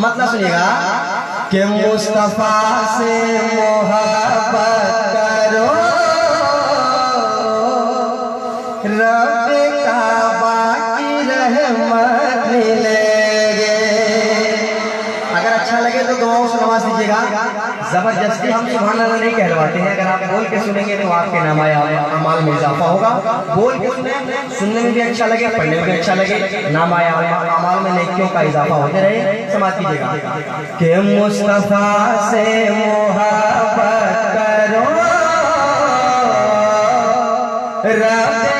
مطلب سنیے گا کہ مصطفیٰ سے محبت کرو۔ رب کا باقی رحمت تو دعاؤں سے نواز دیجیے گا۔ زبردستی ہم سبحان اللہ نہیں کہلواتے ہیں۔ اگر آپ بول کے سنیں گے تو آپ کے نام اعمال میں اضافہ ہوگا۔ بول کے سنیں، سننے میں بھی اچھا لگے، پڑھنے میں بھی اچھا لگے۔ نام اعمال میں نیکیوں کا اضافہ ہوتے رہے۔ سماعت کیجیے گا۔ کہ مصطفیٰ سے محبت کرو۔ رب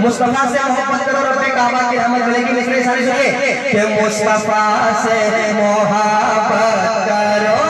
مصطفیٰ سے محبت کرو، رب کعبہ کی رحمت ملے گی نکلے ثانی سکے کہ مصطفیٰ سے محبت کرو۔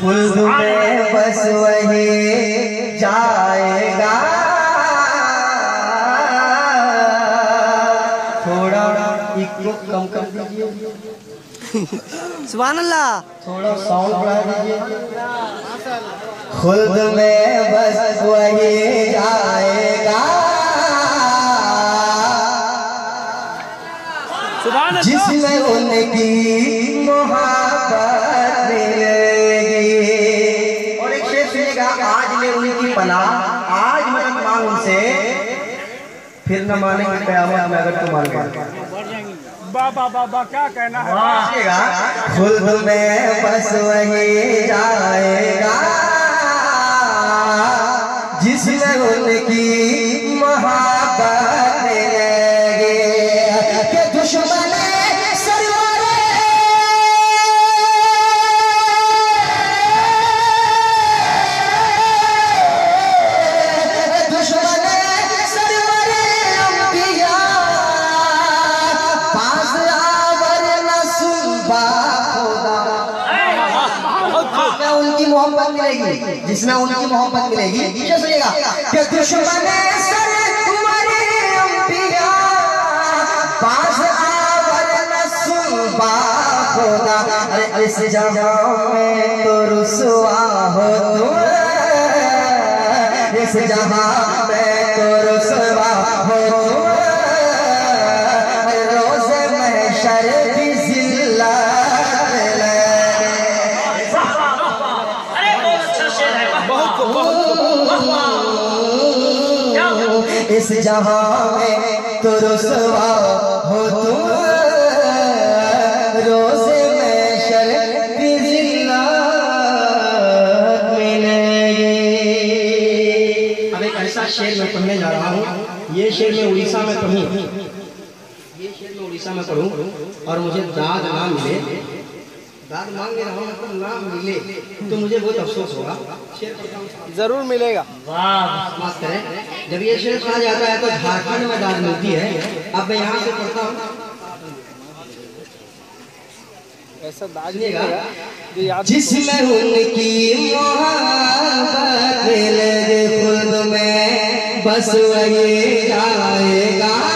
خلد میں بس وہی جائے گا۔ تھوڑا ایک کو کم کر دیجیے سبحان اللہ۔ تھوڑا ساؤنڈ بڑھا دیجیے خلد میں بس وہی جائے گا۔ جس میں ان کی محبت ملے گی۔ اور ایک شعر سنیے گا آج لے ان کی پناہ آج مدد مانگ ان سے پھر نہ مانے گی قیامت میں اگر تم مان گئے بابا بابا کیا کہنا ہے؟ خلد میں بس وہی جائے گا۔ جس میں ان کی محبت محبت ملے گی۔ جس میں ان کی محبت ملے گی۔ پیچھے سنیے گا۔ کہ دشمن سر سرور انبیاء۔ پاس آور نہ سنبا خدا۔ ارے اس جہاں میں تو رسوا ہو تم اس جہاں میں تو رسوا ہو تم جہاں میں تو رسوا ہو تم روز محشر کی ذلت ملے گی۔ اب ایک ایسا شعر میں پڑھنے جا رہا ہوں۔ یہ شعر میں اڑیسہ میں پڑھوں۔ یہ شعر میں اڑیسہ میں پڑھوں اور مجھے داد نہ ملے۔ داد مانگ رہا ہوں مطلب نہ ملے تو مجھے بہت افسوس ہوگا ضرور ملے گا واہ جب یہ شعر پڑھا جاتا ہے تو جھارکھنڈ میں داد ملتی ہے اب میں یہاں سے پڑھتا ہوں ایسا داج سنیے گا جس میں ان کی محبت لگے خود میں بس وہی جائے گا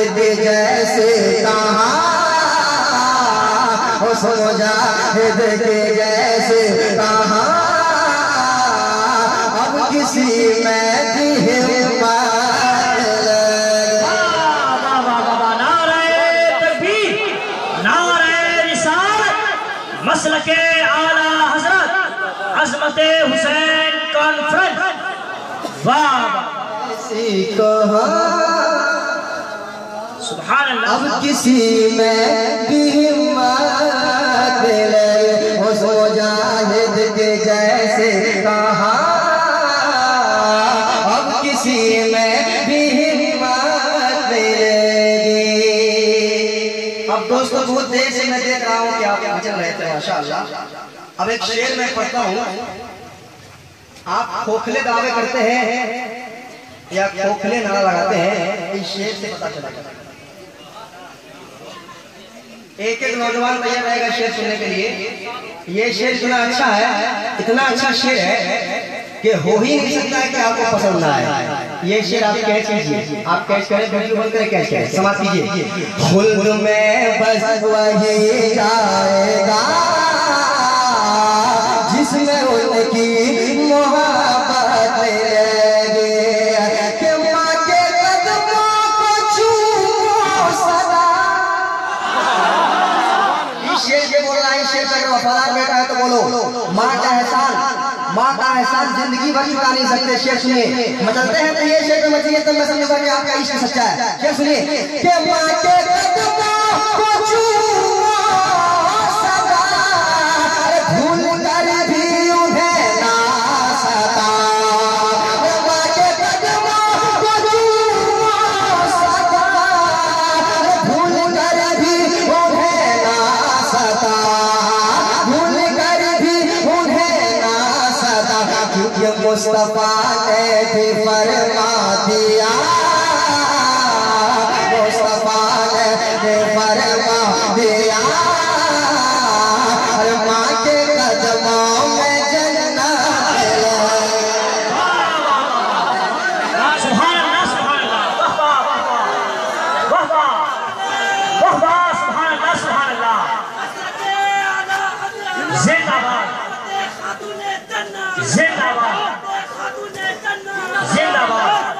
عابد جیسے کہاں ہو سو جاہد کے جیسے کہاں اب کسی میں بھی ہمت حسین کانفرنس واہ ایسی کو سبحان اللہ. اب کسی میں بھی ہمت لے ہو سو جاہد کے جیسے کہا۔ اب کسی میں بھی ہمت لے اب دوستو، بہت دیر سے میں دیکھ رہا ہوں کہ آپ مچل رہے تھے، ماشاءاللہ۔ اب ایک شیر میں پڑھتا ہوں۔ آپ کھوکھلے دعوے کرتے ہیں یا کھوکھلے نہ لگاتے ہیں، اس شیر سے پتا چلا ایک ایک نوجوان بھیا رہے گا شیر سننے کے لیے۔ یہ شیر سنا اچھا ہے، اتنا اچھا شیر ہے کہ ہو ہی نہیں سکتا کہ آپ کو پسند نہ آئے۔ یہ شیر آپ کیچ کیجیے۔ آپ کیچ کریں ویڈیو بند کریں کیچ کریں۔ سماج کیجیے۔ میں بس وہی آئے گا۔ شعر سنیے مچلتے ہیں تو یہ شعر مچلی تم میں سمجھتا کہ آپ کا عشق سچا ہے۔ شعر سنیے کہ ماں کے قدموں کو چھو یہ مصطفیٰ نے بھی فرما دیا مصطفیٰ نے بھی فرما دیا ہر زندہ باد۔ زندہ باد۔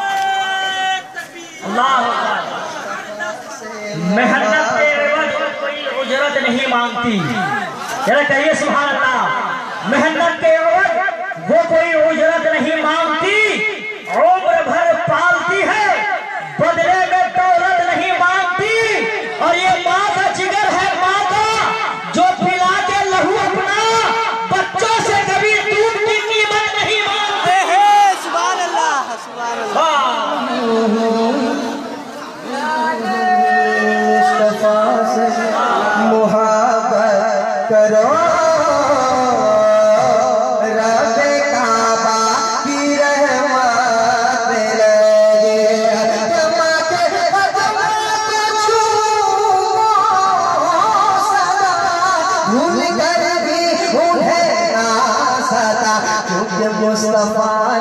اللہ محنت کے عوض کوئی اجرت نہیں مانگتی۔ ذرا کہیے، سبحان اللہ۔ محنت پہ عوض وہ کوئی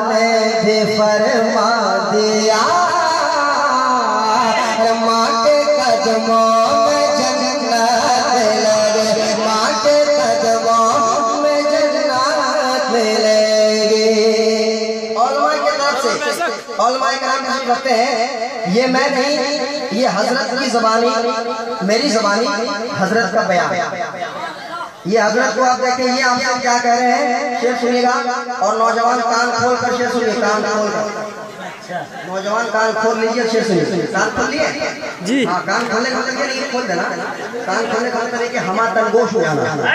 نے بھی فرما دیا۔ ماں کے قدموں میں جنت لگے ماں کے قدموں میں علماء سے علماء ہیں۔ یہ میں نہیں، یہ حضرت کی زبانی میری زبانی حضرت کا بیان۔ یہ حضرت کو آپ دیکھیں یہ ہم سے کیا کہہ رہے ہیں؟ شیر سنیے گا اور نوجوان کان کھول کر شیر سنیے کان کھول کر۔ نوجوان کان کھول لیجیے شیر سنیے۔ کان کھول لیے؟ جی۔ ہاں کان کھولنے کا مطلب طریقہ نہیں کھول دینا۔ کان کھولنے کا مطلب طریقہ ہما تنگوش ہو جانا۔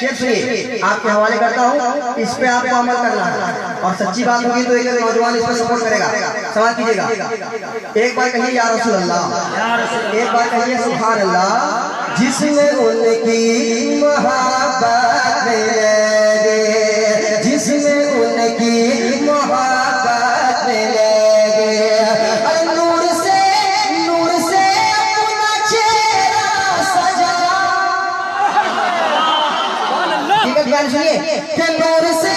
شیر سنیے آپ کے حوالے کرتا ہوں اس پہ آپ کو عمل کرنا ہے۔ اور سچی بات ہوگی تو ایک نوجوان اس پہ سپورٹ کرے گا۔ سمجھ کیجیے گا۔ ایک بار کہیے یا رسول اللہ۔ ایک بار کہیے سبحان اللہ۔ جس نے ان کی محبت لے جس نے ان کی محبت لے نور سے نور سے اپنا چہرہ سجا۔ کہ نور سے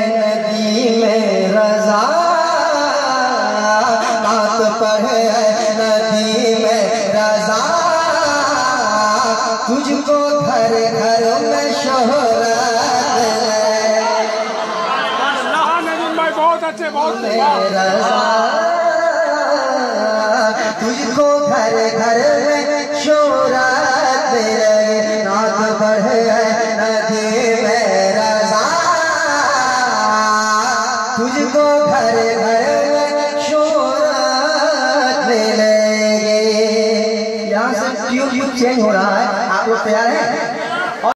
Yeah. Wow. Wow.